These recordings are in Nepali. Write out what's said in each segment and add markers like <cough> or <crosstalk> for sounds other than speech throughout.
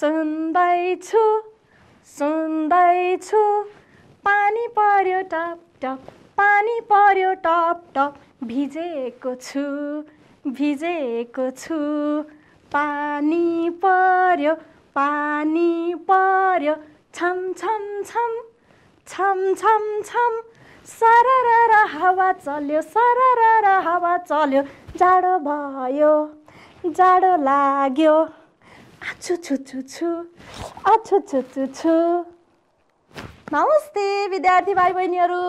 सुन्दैछु सुन्दैछु। पानी पर्यो टप टप। पानी पर्यो टप टप। भिजेको छु भिजेको छु। पानी पर्यो पानी पर्यो। छम छम छम छम छम छम। सरर हावा चल्यो सरर हावा चल्यो। जाडो भयो जाडो लाग्यो। आछु छु छु छु नमस्ते विद्यार्थी भाइ बहिनीहरू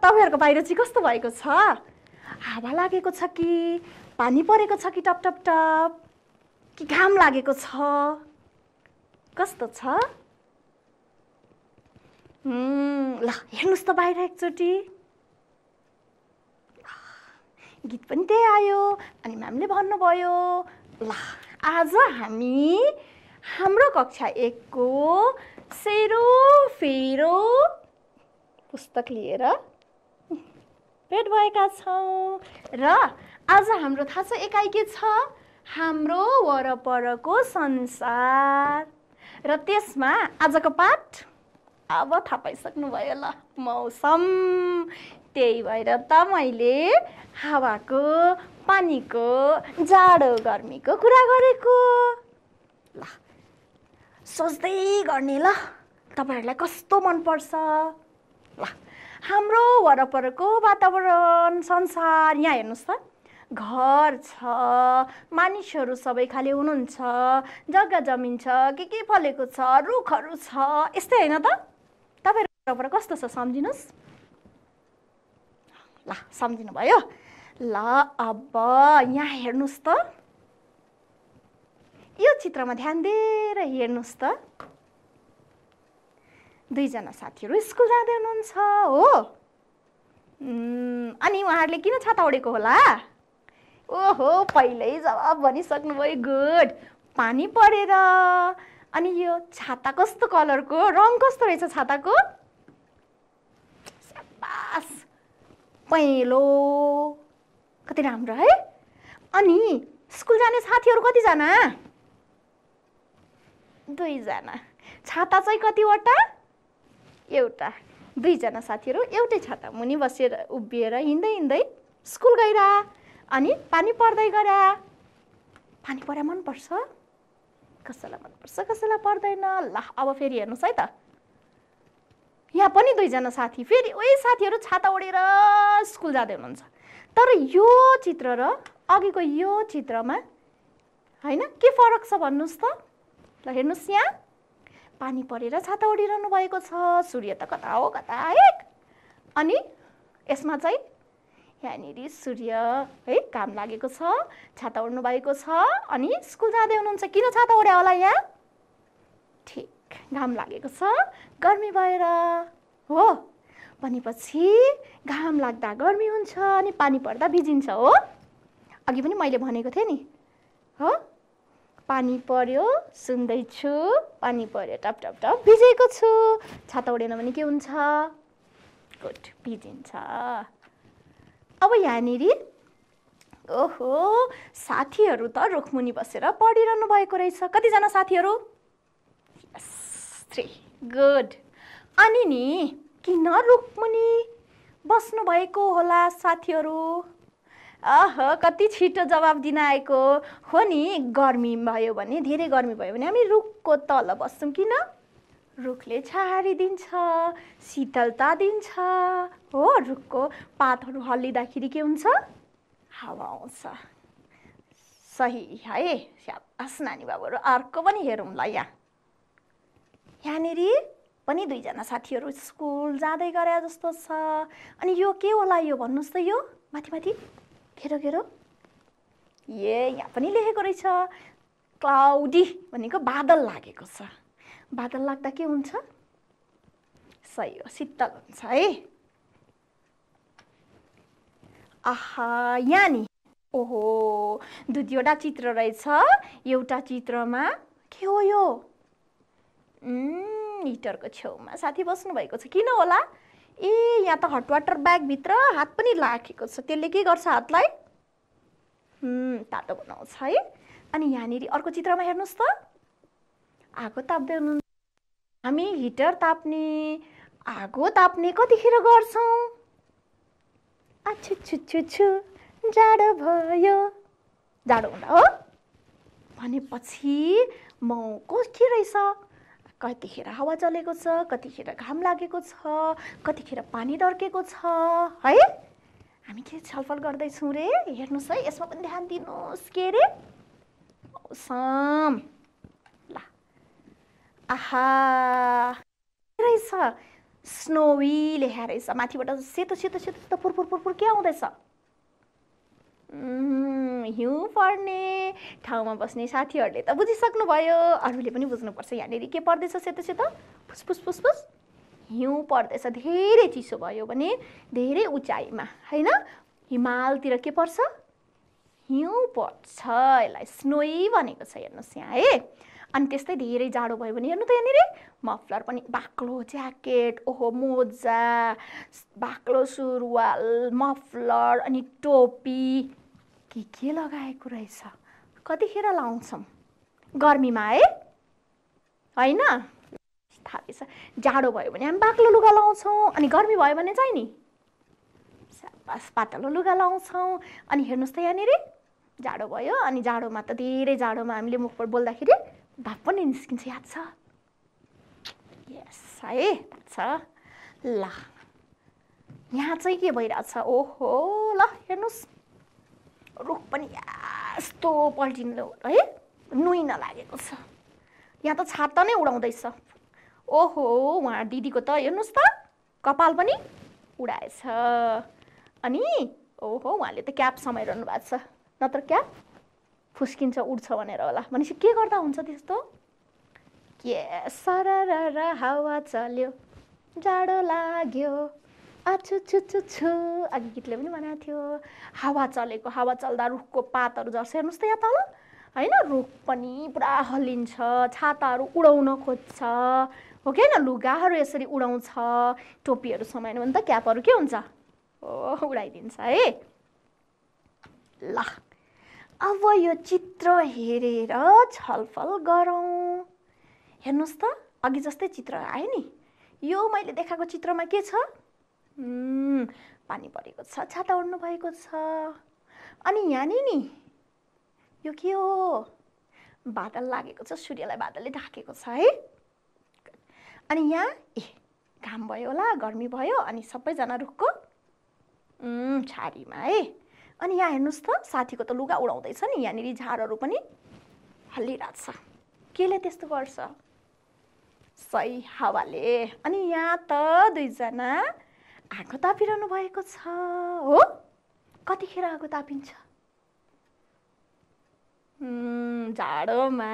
तपाईँहरूको बाहिर चाहिँ कस्तो भएको छ हावा लागेको छ कि पानी परेको छ कि टप टप टप कि घाम लागेको छ कस्तो छ ल हेर्नुहोस् त बाहिर एकचोटि गीत पनि त्यही आयो अनि म्यामले भन्नुभयो ल आज हामी हाम्रो कक्षा एकको सेरो फेरो पुस्तक लिएर भेट भएका छौँ। र आज हाम्रो थाहा छ एकाइ के छ? हाम्रो वरपरको संसार। र त्यसमा आजको पाठ अब थाहा पाइसक्नुभयो ल मौसम। त्यही भएर त मैले हावाको पानीको जाडो गर्मीको कुरा गरेको। ल सोच्दै गर्ने ल तपाईँहरूलाई कस्तो मनपर्छ? ल हाम्रो वरपरको वातावरण संसार यहाँ हेर्नुहोस् त। घर छ मानिसहरू सबै खालि हुनुहुन्छ जग्गा जमिन छ के के फलेको छ रुखहरू छ यस्तै होइन त? तपाईँहरू कस्तो छ सम्झिनुहोस्। ल सम्झिनु भयो ल अब यहाँ हेर्नुहोस् त। यो चित्रमा ध्यान दिएर हेर्नुहोस् त। दुईजना साथीहरू स्कुल जाँदै हुनुहुन्छ हो। अनि उहाँहरूले किन छाता ओढेको होला? ओहो पहिल्यै जवाब भनिसक्नुभयो गुड। पानी परेर। अनि यो छाता कस्तो कलरको? रङ कस्तो रहेछ छाताको? पहेँलो। कति राम्रो है? अनि स्कुल जाने साथीहरू कतिजना? दुईजना। छाता चाहिँ कतिवटा? एउटा। दुईजना साथीहरू एउटै छाता। मुनि बसेर उभिएर हिँड्दै हिँड्दै स्कुल गइरा। अनि पानी पर्दै गरा पानी पर्या मनपर्छ? कसैलाई मनपर्छ कसैलाई पर्दैन? ल अब फेरि हेर्नुहोस् है त। यहाँ पनि दुईजना साथी। फेरि उही साथीहरू छाता ओढेर स्कुल जाँदै हुनुहुन्छ। तर यो चित्र र अघिको यो चित्रमा होइन? के फरक छ भन्नुहोस् त? ल हेर्नुहोस् यहाँ। पानी परेर छाता ओढिरहनु भएको छ। सूर्य त कता हो कता? एक अनि यसमा चाहिँ यहाँनिर सूर्य है काम लागेको छ छाता ओढ्नु भएको छ। अनि स्कुल जाँदै हुनुहुन्छ। किन छाता ओढ्या होला यहाँ? ठिक घाम लागेको छ। गर्मी भएर। हो। भनेपछि घाम लाग्दा गर्मी हुन्छ अनि पानी पर्दा भिजिन्छ हो। अघि पनि मैले भनेको थिएँ नि। हो? पानी पर्यो सुन्दैछु पानी पर्यो टप टप टप भिजेको छु। छाता उडेन भने के हुन्छ? गुड भिजिन्छ। अब यहाँनिर ओहो साथीहरू त रुखमुनि बसेर पढिरहनु भएको रहेछ। कतिजना साथीहरू? थ्री गुड अनि नि किन रुखमुनि बस्नुभएको होला साथीहरू। अह कति छिटो जवाब दिन आएको। हो नि गर्मी भयो भने धेरै गर्मी भयो भने हामी रुखको तल बस्छौँ किन? रुखले छाहारी दिन्छ शीतलता दिन्छ। हो रुखको पातहरू हल्लिँदाखेरि के हुन्छ? हावा आउँछ। सही है? स्याबास नानी बाबुहरू अर्को पनि हेरौँला यहाँ। यहाँनिर पनि दुईजना साथीहरू स्कुल जाँदै गरे जस्तो छ। अनि यो के होला यो भन्नुहोस् त यो। माथि माथि। घेरो घेरो। ए यहाँ पनि लेखेको रहेछ। क्लाउडी भनेको बादल लागेको छ। बादल लाग्दा के हुन्छ? सही हो शीतल हुन्छ है। आहा यहाँ नि ओहो दुई दुईवटा चित्र रहेछ। एउटा चित्रमा के हो यो? हिटरको छेउमा। साथी बस्नुभएको छ। किन होला? ए यहाँ त हट वाटर ब्यागभित्र हात पनि राखेको छ। त्यसले के गर्छ हातलाई? तातो बनाउँछ है। अनि यहाँनिर अर्को चित्रमा हेर्नुहोस् त। आगो ताप्दै हुनुहुन्छ हामी हिटर ताप्ने आगो ताप्ने कतिखेर गर्छौँ? आछु छु छु छु जाडो भयो। जाडो हुँदा हो? भनेपछि मौको के रहेछ? कतिखेर हावा चलेको छ कतिखेर घाम लागेको छ कतिखेर पानी डर्केको छ है? हामी के छलफल गर्दैछौँ रे? हेर्नुहोस् है यसमा पनि ध्यान दिनुहोस्। के अरे मौसम। ल। आहा। रहेछ? स्नोवी लेखा रहेछ माथिबाट सेतो सेतो सेतो सेतो पुर पुर पुर के आउँदैछ? हिउँ पर्ने ठाउँमा बस्ने साथीहरूले त बुझिसक्नुभयो। अरूले पनि बुझ्नुपर्छ यहाँनिर के पर्दैछ सेतो सेतो फुसफुस फुसफुस हिउँ पर्दैछ धेरै चिसो भयो भने धेरै उचाइमा होइन? हिमालतिर के पर्छ? हिउँ पर्छ। यसलाई स्नोई भनेको छ हेर्नुहोस् यहाँ है? अनि त्यस्तै धेरै जाडो भयो भने हेर्नु त यहाँनिर मफलर पनि बाक्लो ज्याकेट ओहो मोजा बाक्लो सुरुवाल मफलर अनि टोपी। के के लगाएको रहेछ? कतिखेर लाउँछौँ? गर्मीमा है? होइन? थाहा रहेछ जाडो भयो भने हामी बाक्लो लुगा लाउँछौँ अनि गर्मी भयो भने चाहिँ नि पातलो लुगा लाउँछौँ। अनि हेर्नुहोस् त यहाँनिर जाडो भयो अनि जाडोमा त धेरै जाडोमा हामीले मुखबाट बोल्दाखेरि भाप पनि निस्किन्छ याद छ यस है छ ल यहाँ चाहिँ के भइरहेछ ओहो ल हेर्नुहोस् रुख पनि यस्तो पल्टिनु है नुइन लागेको छ यहाँ त छाता नै उडाउँदैछ ओहो उहाँ दिदीको त हेर्नुहोस् त कपाल पनि उडाएछ अनि ओहो उहाँले त क्याप समाइरहनु भएको छ नत्र क्याप फुस्किन्छ उड्छ भनेर होला। भनेपछि के गर्दा हुन्छ त्यस्तो? के सर हावा चल्यो जाडो लाग्यो। आछु छु छु छु अघि गीतले पनि बनाएको थियो हावा चलेको हावा चल्दा रुखको पातहरू झर्छ। हेर्नुहोस् त यहाँ तल। होइन रुख पनि पुरा हल्लिन्छ छाताहरू उडाउन खोज्छ। हो कि होइन? लुगाहरू यसरी उडाउँछ टोपीहरू समाएन भने त क्यापहरू के हुन्छ? हो उडाइदिन्छ है। ल। अब यो चित्र हेरेर छलफल गरौँ। हेर्नुहोस् त अघि जस्तै चित्र आयो नि। यो मैले देखाएको चित्रमा के छ? पानी परेको छ छाता उड्नु भएको छ। अनि यहाँनिर नि यो के हो? बादल लागेको छ सूर्यलाई बादलले ढाकेको छ है? अनि यहाँ ए घाम भयो होला गर्मी भयो अनि सबैजना रुखको छारीमा है? अनि यहाँ हेर्नुहोस् त साथीको त लुगा उडाउँदैछ नि यहाँनिर झारहरू पनि हल्लिरहेको छ केले त्यस्तो गर्छ? सही हावाले। अनि यहाँ त दुईजना आगो तापिरहनु भएको छ हो? कतिखेर आगो तापिन्छ? जाडोमा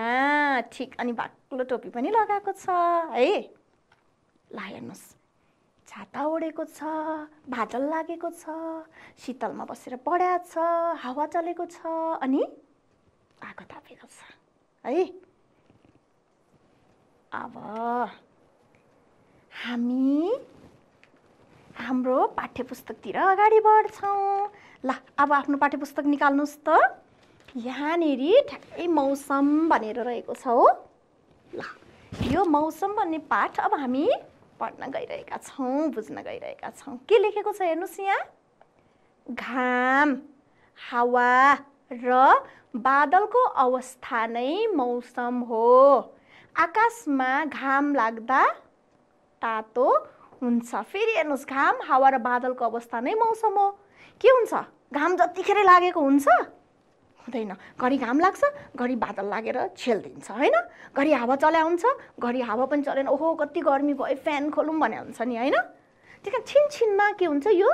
ठिक अनि बाक्लो टोपी पनि लगाएको छ है? ल हेर्नुहोस्। छाता ओढेको छ बादल लागेको छ शीतलमा बसेर पढ्या छ हावा चलेको छ अनि आगो तापेको छ है? अब हामी हाम्रो पाठ्य पुस्तकतिर अगाडि बढ्छौँ। ल अब आफ्नो पाठ्य पुस्तक निकाल्नुहोस् त। यहाँनिर ठ्याक्कै मौसम भनेर रहेको छ हो। ल यो मौसम भन्ने पाठ अब हामी पढ्न गइरहेका छौँ बुझ्न गइरहेका छौँ। के लेखेको छ हेर्नुहोस् यहाँ? घाम हावा र बादलको अवस्था नै मौसम हो। आकाशमा घाम लाग्दा तातो हुन्छ। फेरि हेर्नुहोस् घाम हावा र बादलको अवस्था नै मौसम हो। के हुन्छ? घाम जतिखेर लागेको हुन्छ। हुँदैन। घरि घाम लाग्छ घरि बादल लागेर छेलिदिन्छ होइन? घरि हावा चल्या हुन्छ घरि हावा पनि चलेन। ओहो कति गर्मी भयो फ्यान खोलौँ भने हुन्छ नि होइन? त्यही कारण छिनछिनमा के हुन्छ यो?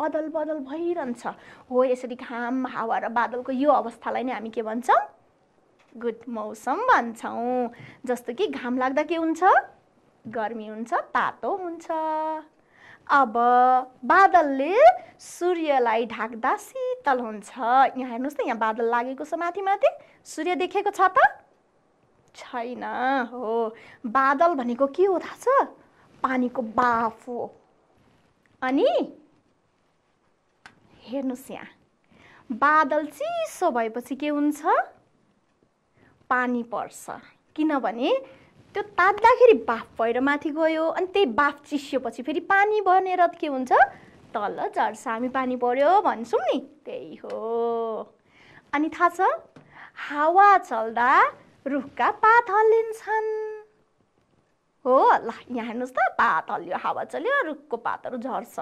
अदल बदल भइरहन्छ। हो यसरी घाम हावा र बादलको यो अवस्थालाई नै हामी के भन्छौँ? गुड मौसम भन्छौँ। जस्तो कि घाम लाग्दा के हुन्छ? गर्मी हुन्छ तातो हुन्छ। अब बादलले सूर्यलाई ढाक्दा शीतल हुन्छ। यहाँ हेर्नुहोस् त यहाँ बादल लागेको छ माथि माथि सूर्य देखेको छ त? छैन हो। बादल भनेको के हो थाहा छ? पानीको बाफ हो। अनि हेर्नुहोस् यहाँ। बादल चिसो भएपछि के हुन्छ? पानी पर्छ। किनभने त्यो तात्दाखेरि बाफ भएर माथि गयो अनि त्यही बाफ चिसिएपछि फेरि पानी बनेर के हुन्छ? तल झर्छ हामी पानी पऱ्यो भन्छौँ नि। त्यही हो। अनि थाहा छ हावा चल्दा रुखका पात हल्लिन्छन्। हो ल यहाँ हेर्नुहोस् त पात हल्लियो हावा चल्यो रुखको पातहरू झर्छ।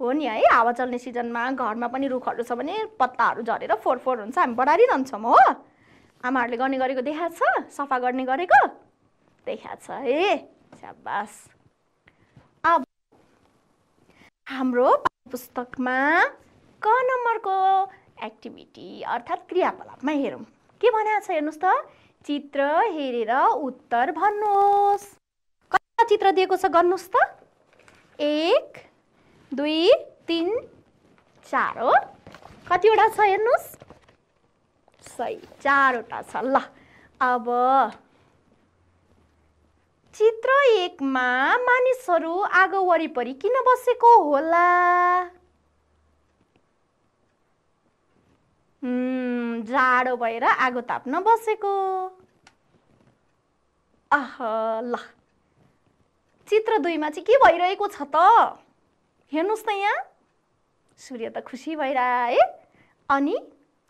हो नि है हावा चल्ने सिजनमा घरमा पनि रुखहरू छ भने पत्ताहरू झरेर फोहोर फोहोर हुन्छ हामी बढारिरहन्छौँ हो। आमाहरूले गर्ने गरेको देखाएको छ सफा गर्ने गरेको। देखाएको छ है स्याबास अब हाम्रो पुस्तकमा क नम्बरको एक्टिभिटी अर्थात् क्रियाकलापमा हेरौँ। के भनेको छ हेर्नुहोस् त चित्र हेरेर उत्तर भन्नुहोस्। कतिवटा चित्र दिएको छ गर्नुहोस् त। एक दुई तिन चार हो। कतिवटा छ हेर्नुहोस्? सही चारवटा छ। ल अब चित्र एकमा मानिसहरू आगो वरिपरि किन बसेको होला? जाडो भएर आगो ताप्न बसेको। अह ल। चित्र दुईमा चाहिँ के भइरहेको छ त? हेर्नुहोस् त यहाँ। सूर्य त खुसी भइरह है अनि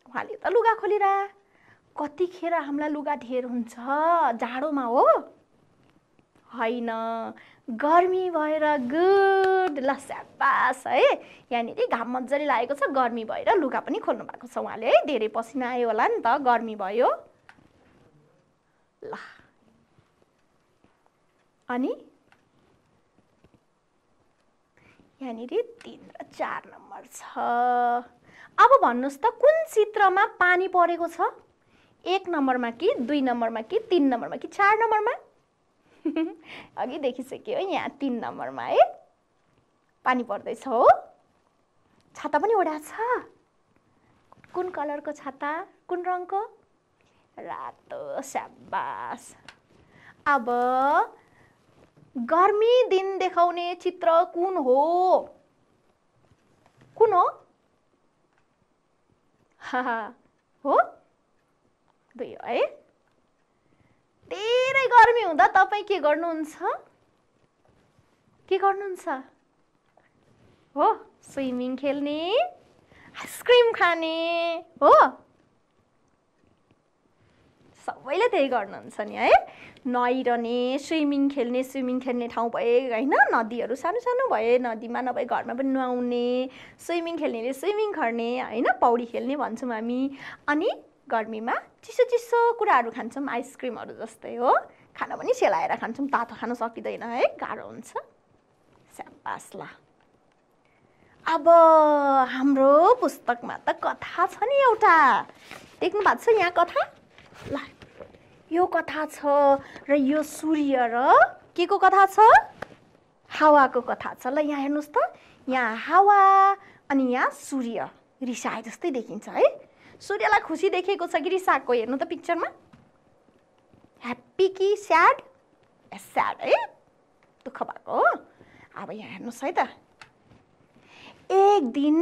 उहाँले त लुगा खोलिरह कतिखेर हामीलाई लुगा ढेर हुन्छ जाडोमा हो। होइन। गर्मी भएर गुड ल स्याबास है। यहाँनिर घाम मजाले लागेको छ गर्मी भएर लुगा पनि खोल्नु भएको छ उहाँले है। धेरै पसिना आयो होला नि त गर्मी भयो। ल। अनि? यहाँनिर तिन र चार नम्बर छ। अब भन्नुहोस् त कुन चित्रमा पानी परेको छ? एक नम्बरमा कि दुई नम्बरमा कि तिन नम्बरमा कि चार नम्बरमा? <laughs> अघि देखिसक्यो यहाँ तिन नम्बरमा है। पानी पर्दैछ हो। छाता पनि ओढा छ। कुन कलरको छाता? कुन रङको? रातो स्याबास अब गर्मी दिन देखाउने चित्र कुन हो? कुन हो? <laughs> हो? दुई है। धेरै गर्मी हुँदा तपाईँ के गर्नुहुन्छ? के गर्नुहुन्छ? हो स्विमिङ खेल्ने आइसक्रिम खाने हो। सबैले त्यही गर्नुहुन्छ नि है? नुहाइरहने स्विमिङ खेल्ने स्विमिङ खेल्ने ठाउँ भए होइन? नदीहरू सानो सानो भए नदीमा नभए घरमा पनि नुहाउने स्विमिङ खेल्नेले स्विमिङ गर्ने होइन? पौडी खेल्ने भन्छौँ हामी। अनि गर्मीमा चिसो चिसो कुराहरू खान्छौँ आइसक्रिमहरू जस्तै हो। खाना पनि सेलाएर खान्छौँ तातो खान सकिँदैन है गाह्रो हुन्छ। स्यापास ल अब हाम्रो पुस्तकमा त कथा छ नि एउटा। देख्नु भएको छ यहाँ कथा? ल यो कथा छ र यो सूर्य र के को कथा छ? हावाको कथा छ। ल यहाँ हेर्नुहोस् त। यहाँ हावा अनि यहाँ सूर्य रिसाए जस्तै देखिन्छ है। सूर्यलाई खुसी देखेको छ कि रिसाएको हेर्नु त पिक्चरमा? ह्याप्पी कि स्याड स्याड है? दुःख भएको हो। अब यहाँ हेर्नुहोस् है त। एक दिन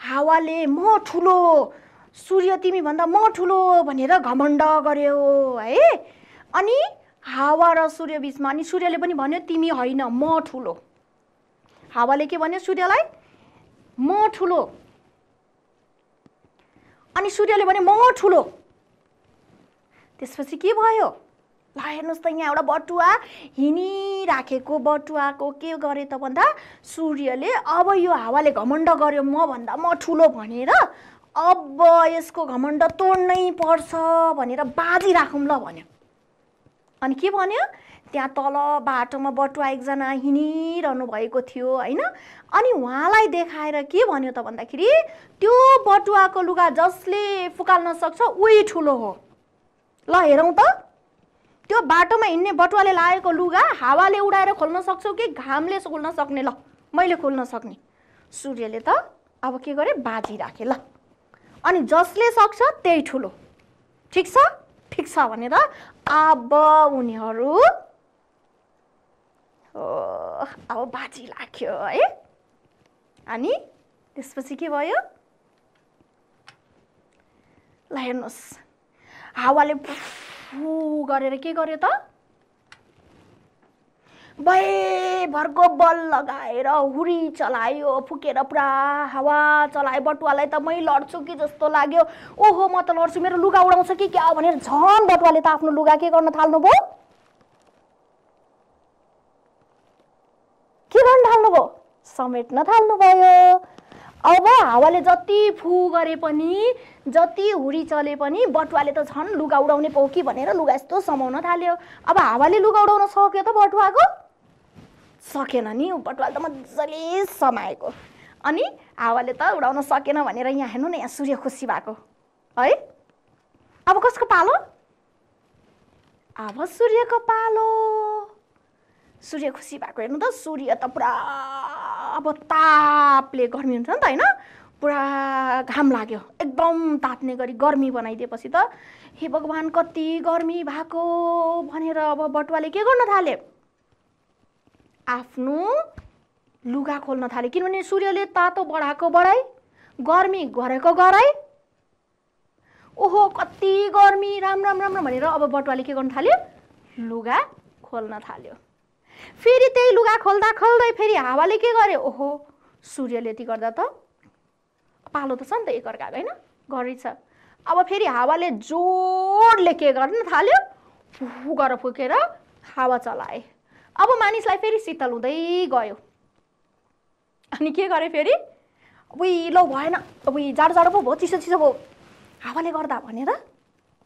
हावाले म ठुलो सूर्य तिमीभन्दा म ठुलो भनेर घमण्ड गर्यो है? अनि हावा र सूर्य बिचमा अनि सूर्यले पनि भन्यो तिमी होइन म ठुलो। हावाले के भन्यो? सूर्यलाई म ठुलो। अनि सूर्यले भने म ठुलो। त्यसपछि के भयो? ल हेर्नुहोस् त यहाँ एउटा बटुवा हिँडिराखेको बटुवाको के गरे त भन्दा सूर्यले अब यो हावाले घमण्ड गर्यो म भन्दा म ठुलो भनेर अब यसको घमण्ड तोड्नै पर्छ भनेर बाजी राखौँ ल भन्यो। अनि के भन्यो? त्यहाँ तल बाटोमा बटुवा एकजना हिँडिरहनु भएको थियो होइन? अनि उहाँलाई देखाएर के भन्यो त भन्दाखेरि त्यो बटुवाको लुगा जसले फुकाल्न सक्छ उही ठुलो हो। ल हेरौँ त। त्यो बाटोमा हिँड्ने बटुवाले लागेको लुगा हावाले उडाएर खोल्न सक्छौ कि घामले खोल्न सक्ने? ल मैले खोल्न सक्ने। सूर्यले त अब के गरे बाजी राखे। ल। अनि जसले सक्छ त्यही ठुलो। ठिक छ? ठिक छ भनेर अब उनीहरू अब बाजी लाग्यो है। अनि त्यसपछि के भयो? ल हेर्नुहोस्। हावाले फु गरेर के गर्यो त? भरको बल लगाएर हुरी चलायो फुकेर पुरा हावा चलायो। बटुवालाई त मै लड्छु कि जस्तो लाग्यो। ओहो म त लड्छु। मेरो लुगा उडाउँछ कि क्या भनेर झन् बटुवाले त आफ्नो लुगा के गर्न थाल्नुभयो के गर्न थाल्नुभयो समेट्न थाल्नुभयो। अब हावाले जति फु गरे पनि जति हुरी चले पनि बटुवाले त झन् लुगा उडाउने पाउ कि भनेर लुगा यस्तो समाउन थाल्यो। अब हावाले लुगा उडाउन सक्यो त बटुवाको? सकेन नि बटुवाले त मजाले समाएको। अनि हावाले त उडाउन सकेन भनेर यहाँ हेर्नु न यहाँ सूर्य खुसी भएको। है? अब कसको पालो? अब सूर्यको पालो। सूर्य खुसी भएको हेर्नु त सूर्य त पुरा अब तापले गर्मी हुन्छ नि त होइन? पुरा घाम लाग्यो। एकदम तात्ने गरी गर्मी बनाइदिएपछि त हे भगवान् कति गर्मी भएको भनेर अब बटुवाले के गर्न थाले? आफ्नो लुगा खोल्न थाले। किनभने सूर्यले तातो बढाएको बढाइ गर्मी गरेको गराइ ओहो कति गर्मी! राम राम राम्रो भनेर अब बटुवाले के गर्नु थाल्यो? लुगा खोल्न थाल्यो। फेरि त्यही लुगा खोल्दा खोल्दै फेरि हावाले के गर्यो ओहो सूर्यले यति गर्दा त पालो त छ नि त एकअर्काको होइन? गरेछ। अब फेरि हावाले जोडले के गर्न थाल्यो? फु गरेर फुकेर हावा चलाए। अब मानिसलाई फेरि शीतल हुँदै गयो। अनि के गरे फेरि? उही भएन। उही जाडो जाडो पो भयो चिसो चिसो भयो। हावाले गर्दा भनेर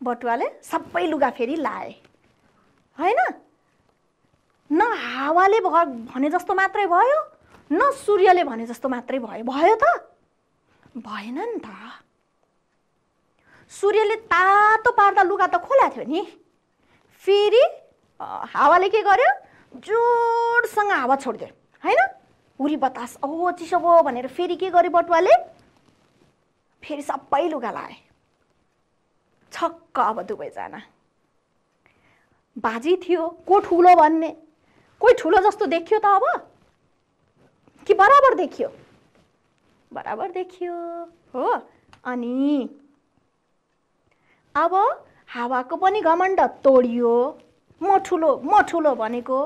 बटुवाले सबै लुगा फेरि लाए। होइन? न हावाले भने जस्तो मात्रै भयो न सूर्यले भने जस्तो मात्रै भयो। भयो त? भएन नि त। सूर्यले तातो पार्दा लुगा त खोला थियो नि। फेरि हावाले के गर्यो? जोडसँग हावा छोडिदियो। होइन? हुरी बतास औ चिसो भयो भनेर फेरि के गर्यो बटुवाले? फेरि सबै लुगा लाए छक्क अब दुवैजना बाजी थियो को ठुलो भन्ने। कोही ठुलो जस्तो देखियो त अब कि बराबर देखियो? बराबर देखियो। हो अनि? अब हावाको पनि घमण्ड तोडियो म ठुलो म ठुलो भनेको।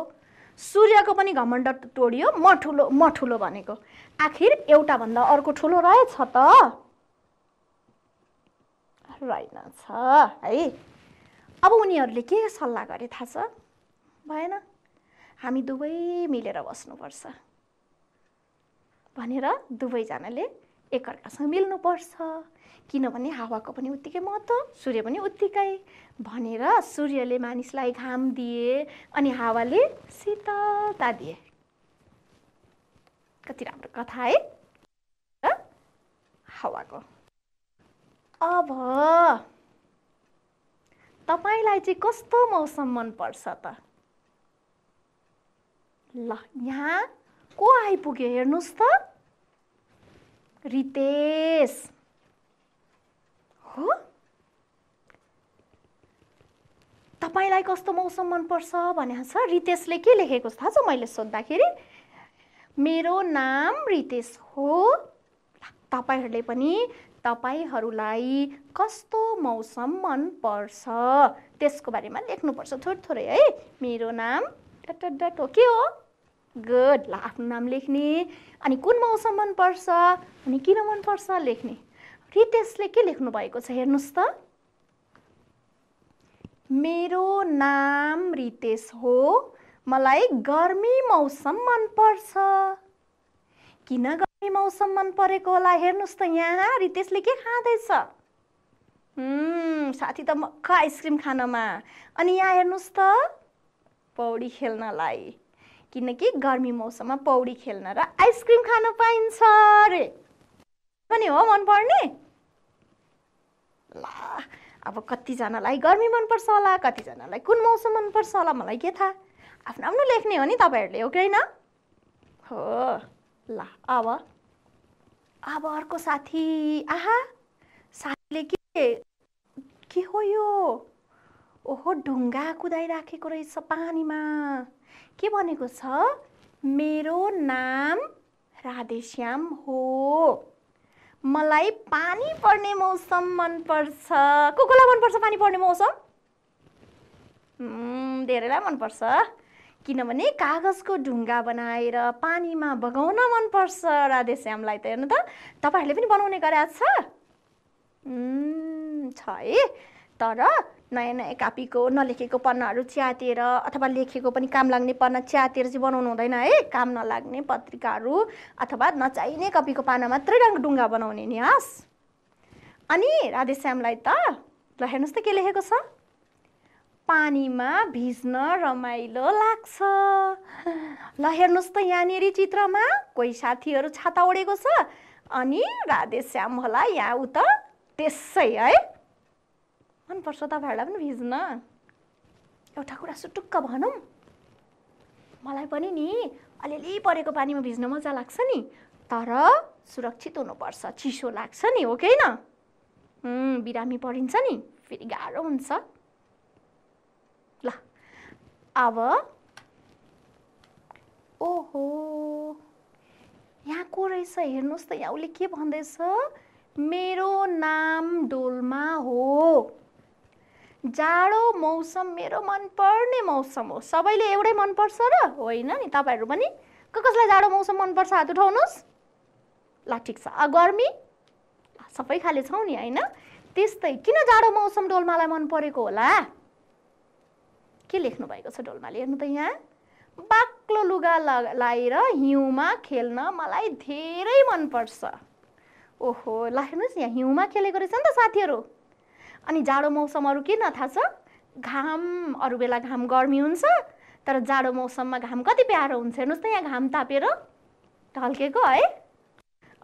सूर्यको पनि घमण्ड तोडियो म ठुलो म ठुलो भनेको। आखिर एउटाभन्दा अर्को ठुलो रहेछ त? रहेनछ है? अब उनीहरूले के सल्लाह गरे थाहा छ? भएन। हामी दुवै मिलेर बस्नुपर्छ। भनेर दुवैजनाले एकअर्कासँग मिल्नुपर्छ। किनभने हावाको पनि उत्तिकै महत्त्व सूर्य पनि उत्तिकै। भनेर सूर्यले मानिसलाई घाम दिए अनि हावाले शीतलता दिए। कति राम्रो कथा है। हावाको। अब तपाईँलाई चाहिँ कस्तो मौसम मनपर्छ त? ल यहाँ को आइपुग्यो हेर्नुहोस् त। रितेश। हो? तपाईँलाई कस्तो मौसम मनपर्छ भने छ रितेशले के लेखेको थाहा छ मैले सोद्धाखेरि मेरो नाम रितेश हो। तपाईँहरूले पनि तपाईँहरूलाई कस्तो मौसम मनपर्छ त्यसको बारेमा लेख्नुपर्छ थोरै थोरै है। मेरो नाम डट डट हो। के हो? गुड ल आफ्नो नाम लेख्ने। अनि कुन मौसम मनपर्छ? अनि किन मनपर्छ लेख्ने? रितेशले के लेख्नु भएको छ? हेर्नुहोस् त। मेरो नाम रितेश हो। मलाई गर्मी मौसम मनपर्छ। किन गर्मी मौसम मन परेको होला? हेर्नुहोस् त यहाँ। रितेशले के खाँदैछ? साथी त मक्ख आइसक्रिम खानमा। अनि यहाँ हेर्नुहोस् त। पौडी खेल्नलाई। किनकि गर्मी मौसममा पौडी खेल्न र आइसक्रिम खान पाइन्छ अरे पनि हो मनपर्ने? ल अब कतिजनालाई गर्मी मनपर्छ होला कतिजनालाई कुन मौसम मनपर्छ होला मलाई के थाहा? आफ्नो आफ्नो लेख्ने हो नि तपाईँहरूले हो कि हो ल अब अब अर्को साथी आहा साथीले के के हो यो? ओहो ढुङ्गा कुदाइराखेको रहेछ पानीमा। के भनेको छ? मेरो नाम राधेश्याम हो। मलाई पानी पर्ने मौसम मनपर्छ। को कोलाई मनपर्छ पानी पर्ने मौसम? धेरैलाई मनपर्छ। किनभने कागजको ढुङ्गा बनाएर पानीमा बगाउन मनपर्छ राधेश्यामलाई त हेर्नु त। तपाईँहरूले पनि बनाउने गरेको छ है। तर नयाँ नयाँ कापीको नलेखेको पन्नाहरू च्यातेर अथवा लेखेको पनि काम लाग्ने पन्ना च्यातेर चाहिँ बनाउनु हुँदैन है। काम नलाग्ने पत्रिकाहरू अथवा नचाहिने कपीको पाना मात्रै रङ ढुङ्गा बनाउने नि हस्। अनि राधेश्यामलाई त ल हेर्नुहोस् त के लेखेको छ। पानीमा भिज्न रमाइलो लाग्छ। ल हेर्नुहोस् त यहाँनिर चित्रमा कोही साथीहरू छाता ओढेको छ। अनि राधेश्याम होला यहाँ उता त्यसै है। मनपर्छ तपाईँहरूलाई पनि भिज्न। एउटा कुरा सुटुक्क भनौँ। मलाई पनि नि अलिअलि परेको पानीमा भिज्न मजा लाग्छ नि। तर सुरक्षित हुनुपर्छ चिसो लाग्छ नि हो कि होइन? बिरामी परिन्छ नि फेरि गाह्रो हुन्छ। ल अब ओहो यहाँ को रहेछ हेर्नुहोस् त यहाँ उसले के भन्दैछ? मेरो नाम डोल्मा हो। जाडो मौसम मेरो मनपर्ने मौसम हो। सबैले एउटै मनपर्छ र? होइन नि तपाईँहरू पनि? क कसलाई जाडो मौसम मनपर्छ हात उठाउनुहोस्। ल ठिक छ। गर्मी? सबै खाले छौँ नि होइन? त्यस्तै। किन जाडो मौसम डोल्मालाई मन परेको होला? के लेख्नु भएको छ डोल्माले? हेर्नु त यहाँ। बाक्लो लुगा लगाएर हिउँमा खेल्न मलाई धेरै मनपर्छ। ओहो ल हेर्नुहोस् यहाँ हिउँमा खेलेको रहेछ नि त साथीहरू। अनि जाडो मौसमहरू के थाहा छ? घाम अरू बेला घाम गर्मी हुन्छ तर जाडो मौसममा घाम कति प्यारो हुन्छ? हेर्नुहोस् त यहाँ घाम तापेर ढल्केको है?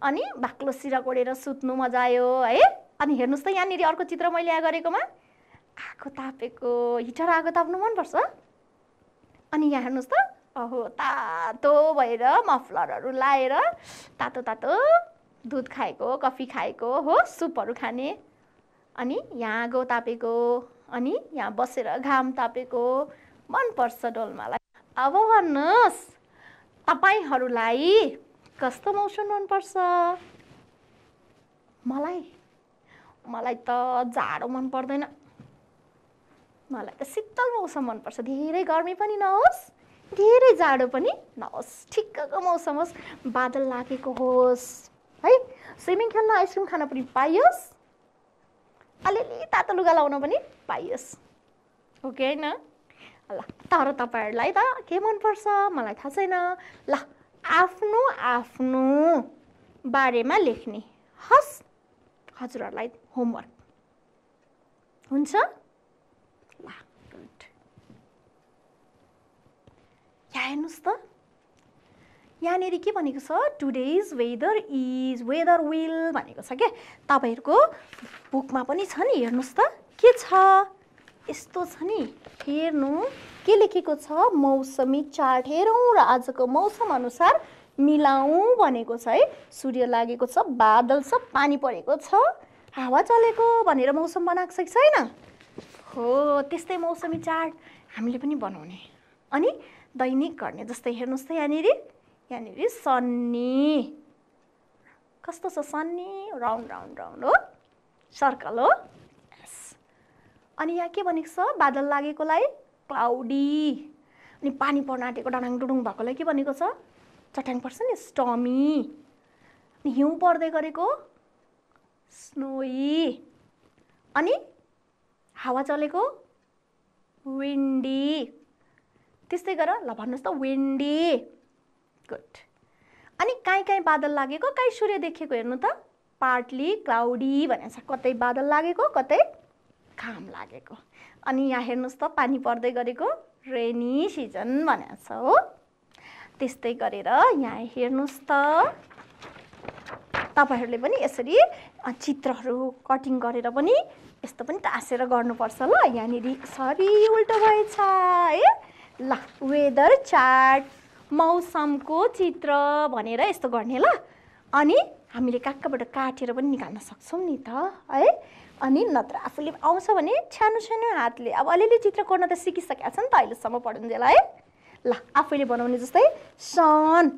अनि बाक्लो सिरा कोडेर सुत्नु मजा आयो है? अनि हेर्नुहोस् त यहाँनिर अर्को चित्र मैले यहाँ गरेकोमा। आगो तापेको हिटर आगो ताप्नु मनपर्छ। अनि यहाँ हेर्नुहोस् त अहो तातो भएर मफलरहरू लाएर तातो तातो दुध खाएको कफी खाएको हो? सुपहरू खाने। अनि यहाँ आगो तापेको अनि यहाँ बसेर घाम तापेको मनपर्छ डोल्मालाई। अब भन्नुहोस् तपाईँहरूलाई कस्तो मौसम मनपर्छ? मलाई मलाई त जाडो मन पर्दैन मलाई त शीतल मौसम मनपर्छ। धेरै गर्मी पनि नहोस् धेरै जाडो पनि नहोस्। ठिक्कको मौसम होस् बादल लागेको होस्। है स्विमिङ खेल्न आइसक्रिम खान पनि पाइयोस्। अलिअलि तातो लुगा लाउन पनि पाइयोस्। हो कि होइन? ल तर तपाईँहरूलाई त के मनपर्छ? मलाई थाहा छैन। ल आफ्नो आफ्नो बारेमा लेख्ने। हस् हजुरहरूलाई होमवर्क। हुन्छ? ल गुड। यहाँ हेर्नुहोस् त। यहाँनिर के भनेको छ? Today's weather is weather will भनेको छ क्या। तपाईँहरूको बुकमा पनि छ नि हेर्नुहोस् त के छ? यस्तो छ नि हेर्नु। के लेखेको छ? मौसमी चार्ट हेरौँ र आजको मौसम अनुसार मिलाउँ भनेको छ है। सूर्य लागेको छ बादल छ पानी परेको छ हावा चलेको भनेर मौसम बनाएको छ कि छैन? हो त्यस्तै मौसमी चार्ट हामीले पनि बनाउने। अनि दैनिक गर्ने जस्तै हेर्नुहोस् त यहाँनिर। यहाँनिर सन्नी कस्तो छ सन्नी राउन्ड राउन्ड राउन्ड हो सर्कल हो यस अनि यहाँ के भनेको छ बादल लागेकोलाई क्लाउडी अनि पानी पर्न आँटेको डाडाङ डुडुङ भएकोलाई के भनेको छ चट्याङ पर्छ नि स्टमी अनि हिउँ पर्दै गरेको स्नोई अनि हावा चलेको विन्डी त्यस्तै गर ल भन्नुहोस् त विन्डी गुड अनि काहीँ काहीँ बादल लागेको काहीँ सूर्य देखेको हेर्नु त पार्टली क्लाउडी भनेको छ कतै बादल लागेको कतै घाम लागेको। अनि यहाँ हेर्नुहोस् त पानी पर्दै गरेको रेनी सिजन भनेको छ हो। त्यस्तै गरेर यहाँ हेर्नुहोस् त तपाईँहरूले पनि यसरी चित्रहरू कटिङ गरेर पनि यस्तो पनि टाँसेर गर्नुपर्छ ल। यहाँनिर सरी उल्टो भएछ है। ल वेदर चार्ट मौसमको चित्र भनेर यस्तो गर्ने ल। अनि हामीले कहाँ कहाँबाट काटेर पनि निकाल्न सक्छौँ नि त है? अनि नत्र आफूले आउँछ भने सानो सानो हातले अब अलिअलि चित्र कोर्न त सिकिसकेको छ नि त अहिलेसम्म पढुन्जेल है? ल आफैले बनाउने जस्तै सन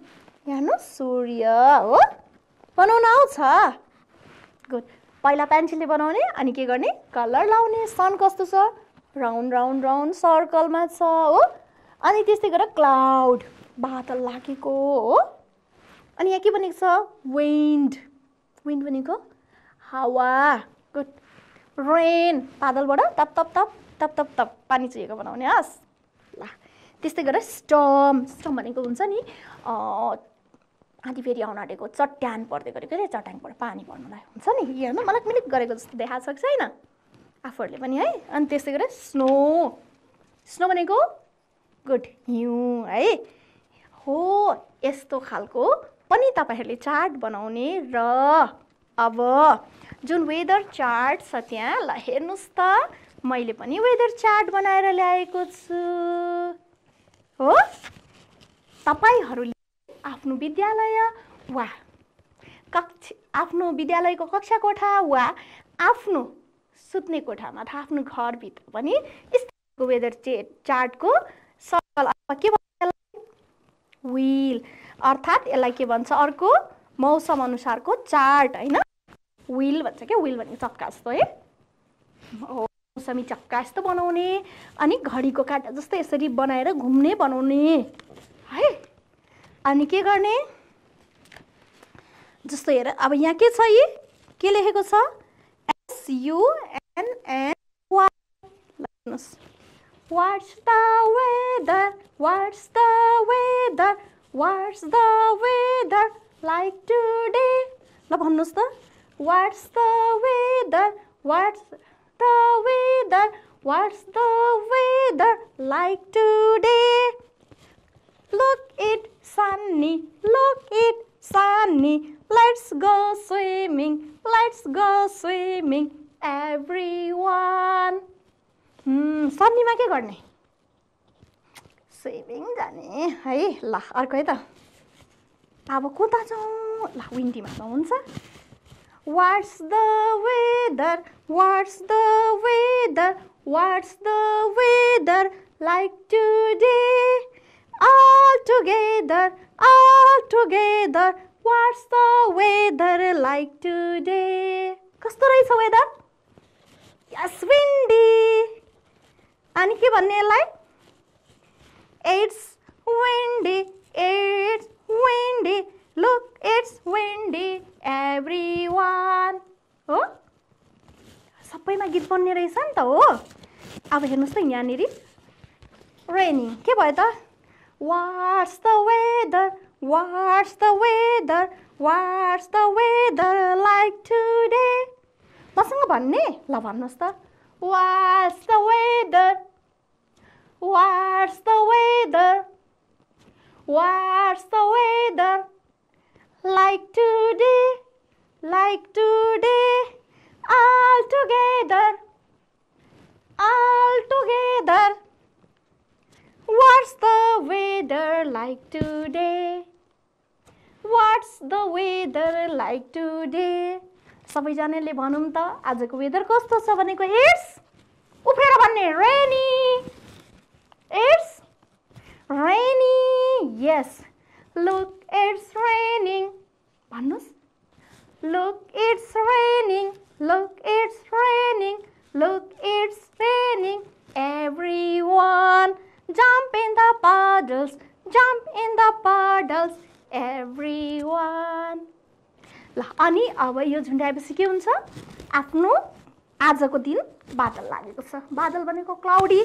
हेर्नु सूर्य हो? बनाउन आउँछ। गुड। पहिला पेन्सिलले बनाउने अनि के गर्ने? कलर लाउने। सन कस्तो छ? राउन्ड राउन्ड राउन्ड सर्कलमा छ हो? अनि त्यस्तै गरेर क्लाउड। बादल लागेको हो। अनि यहाँ के भनेको छ? विन्ड विन्ड भनेको हावा। गुड रेन बादलबाट तप तप तप तप तप तप पानी चुहेको बनाउने। हस्। ल। त्यस्तै गरेर स्टम स्टम भनेको हुन्छ नि आधी फेरि आउन आँटेको चट्यान पर्दै गरेको अरे चट्याङबाट पानी पर्नुलाई हुन्छ नि। हेर्नु मलाई मिलिक गरेको जस्तो देखाएको छ कि छैन? आफूहरूले पनि है? अनि त्यस्तै गरेर स्नो स्नो भनेको गुड हिउँ है? हो यस्तो खालको पनि तपाईँहरूले चार्ट बनाउने र अब जुन वेदर चार्ट छ त्यहाँ ल हेर्नुहोस् त मैले पनि वेदर चार्ट बनाएर ल्याएको छु। हो तपाईँहरूले आफ्नो विद्यालय वा कक्ष आफ्नो विद्यालयको कक्षा कोठा वा आफ्नो सुत्ने कोठामा आफ्नो घरभित्र पनि यस्तो वेदर चे चार्टको अथवा के विल अर्थात् यसलाई के भन्छ? अर्को मौसम अनुसारको चार्ट होइन? विल भन्छ क्या? विल भनेको चक्का जस्तो है? मौसमी चक्का जस्तो बनाउने अनि घडीको काटा जस्तो यसरी बनाएर घुम्ने बनाउने है? अनि के गर्ने? जस्तो हेर अब यहाँ के छ यी? के लेखेको छ? S U N N what's the weather what's the weather what's the weather like today ल भन्नुहोस् त what's the weather what's the weather what's the weather like today Look it sunny, look it sunny. Let's go swimming, let's go swimming, everyone. Hmm, सन्नीमा के गर्ने स्विमिङ जाने है ल अर्को है त अब कता जाउँ ल विन्टीमा त हुन्छ what's the weather what's the weather what's the weather like today all together, all together. What's the weather like today? कस्तो रहेछ वेदर यस विन्डी अनि के भन्ने यसलाई? Windy it's windy look it's windy everyone हो सबैमा गीत बन्ने रहेछ नि त हो अब हेर्नुहोस् त यहाँनिर रेनी के भयो त What's the weather? What's the weather? What's the weather like today? मसँग भन्ने ल भन्नुहोस् त What's the weather? What's the weather? What's the weather like today? Like today? All together. All together. What's the weather like today? What's the weather like today? सबैजनाले भनौँ त आजको वेदर कस्तो छ भनेको इट्स उफ्रेर भन्ने रेनी इट्स रेनिङ भन्नुहोस्। Look it's raining look it's raining look it's raining everyone Jump in the puddles, jump in the puddles, everyone. ल अनि अब यो झुन्ड्याएपछि के हुन्छ? आफ्नो आजको दिन बादल लागेको छ। बादल भनेको क्लाउडी।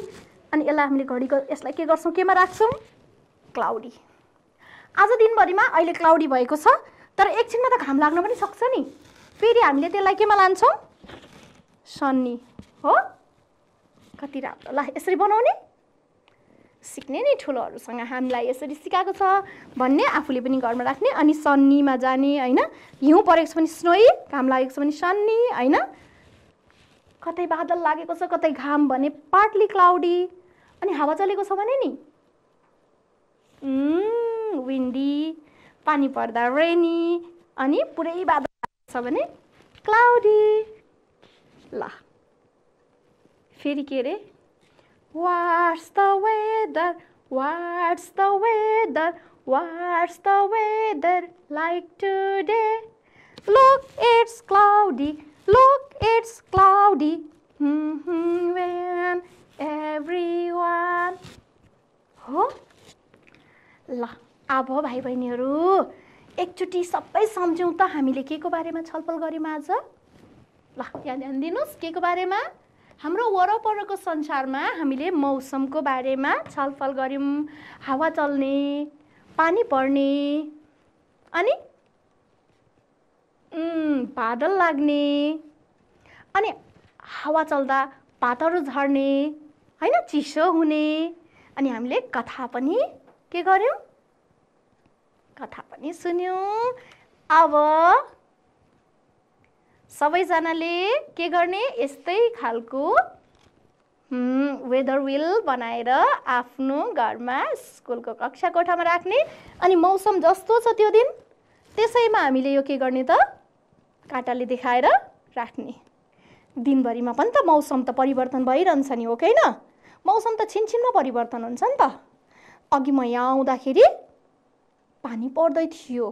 अनि यसलाई हामीले घडीको यसलाई के गर्छौँ? केमा राख्छौँ? क्लाउडी। आज दिनभरिमा अहिले क्लाउडी भएको छ तर एकछिनमा त घाम लाग्न पनि सक्छ नि। फेरि हामीले त्यसलाई केमा लान्छौँ? सन्नी हो? कति राम्रो ल यसरी बनाउने? सिक्ने नि ठुलोहरूसँग हामीलाई यसरी सिकाएको छ भन्ने आफूले पनि घरमा राख्ने अनि सन्नीमा जाने होइन? हिउँ परेको छ भने स्नोई घाम लागेको छ भने सन्नी होइन? कतै बादल लागेको छ कतै घाम भने पार्टली क्लाउडी अनि हावा चलेको छ भने नि? विन्डी पानी पर्दा रेनी अनि पुरै बादल छ भने क्लाउडी ल फेरि के अरे What's the weather? What's the weather? What's the weather like today? Look, it's cloudy. Look, it's cloudy. Mm-hmm, when everyone हो ल अब भाइ बहिनीहरू एकचोटि सबै सम्झौँ त हामीले के को बारेमा छलफल गऱ्यौँ आज? ल यहाँ ध्यान दिनुहोस् के को बारेमा? हाम्रो वरपरको संसारमा हामीले मौसमको बारेमा छलफल गऱ्यौँ हावा चल्ने पानी पर्ने अनि बादल लाग्ने अनि हावा चल्दा पातहरू झर्ने होइन चिसो हुने अनि हामीले कथा पनि के गर्यौँ? कथा पनि सुन्यौँ। अब सबैजनाले के गर्ने? यस्तै खालको वेदर विल बनाएर आफ्नो घरमा स्कुलको कक्षा कोठामा राख्ने अनि मौसम जस्तो छ त्यो दिन। त्यसैमा हामीले यो के गर्ने त? काँटाले देखाएर राख्ने। दिनभरिमा पनि त मौसम त परिवर्तन भइरहन्छ नि हो कि होइन? मौसम त छिनछिनमा परिवर्तन हुन्छ नि त। अघि म यहाँ आउँदाखेरि पानी पर्दै थियो।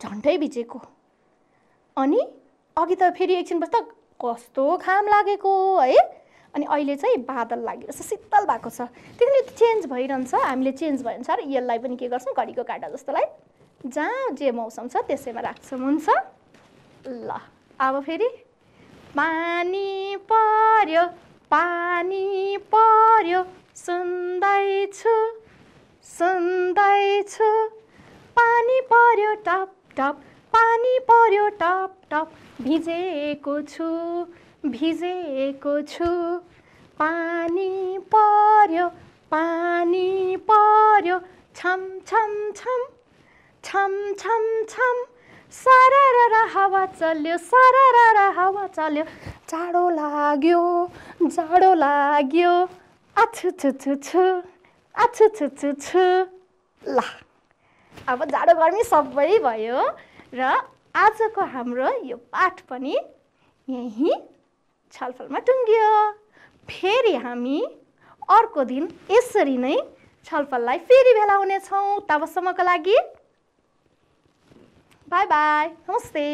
झन्डै भिजेको। अनि अघि त फेरि एकछिनपछि त कस्तो घाम लागेको है। अनि अहिले चाहिँ बादल लागेर शीतल भएको छ। त्यो चेन्ज भइरहन्छ हामीले चेन्ज भइरहन्छ र यसलाई पनि के गर्छौँ घडीको काँटा जस्तोलाई जहाँ जे मौसम छ त्यसैमा राख्छौँ हुन्छ? ल अब फेरि पानी पर्यो पानी पर्यो सुन्दैछु सुन्दैछु पानी पर्यो टप टप। पानी पर्यो टप टप। भिजेको छु भिजेको छु। पानी पर्यो पानी पर्यो। छम छम छम। छम छम छम। सरर हावा चल्यो सरर हावा चल्यो। जाडो लाग्यो जाडो लाग्यो। आछु छु छु छु आछु छु छु छु ल। अब जाडो गर्मी सबै भयो र आजको हाम्रो यो पाठ पनि यहीँ छलफलमा टुङ्गियो। फेरि हामी अर्को दिन यसरी नै छलफललाई फेरि भेला हुनेछौँ तबसम्मको लागि। बाई बाई नमस्ते।